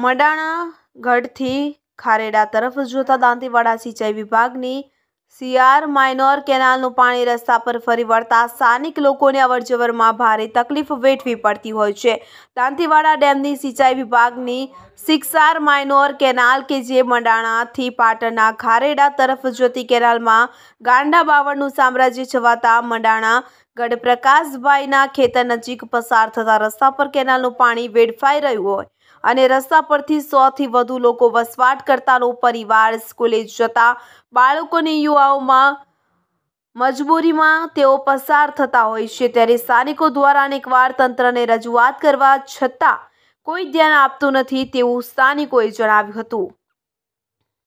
મડાણા ગઢથી ખારેડા તરફ જોતા દાંતીવાડા સિંચાઈ વિભાગની સીઆર માઇનોર કેનાલનું પાણી રસ્તા પર ફરી વળતા સ્થાનિક લોકોને અવરજવરમાં ભારે તકલીફ વેઠવી પડતી હોય છે. દાંતીવાડા ડેમની સિંચાઈ વિભાગની સિક્સાર માઇનોર કેનાલ કે જે મડાણાથી પાટણના ખારેડા તરફ જોતી કેનાલમાં ગાંડા બાવળનું સામ્રાજ્ય છવાતા મડાણા ગઢ પ્રકાશભાઈના ખેતર નજીક પસાર થતા રસ્તા પર કેનાલનું પાણી વેડફાઈ રહ્યું હોય. અને રસ્તા પરથી સોથી વધુ લોકો વસવાટ કરતાનો પરિવાર સ્કૂલે જતા બાળકોને યુવાઓમાં મજબૂરીમાં તેઓ પસાર થતા હોય છે. ત્યારે સ્થાનિકો દ્વારા અનેકવાર તંત્રને રજૂઆત કરવા છતાં કોઈ ધ્યાન આપતું નથી તેવું સ્થાનિકોએ જણાવ્યું હતું.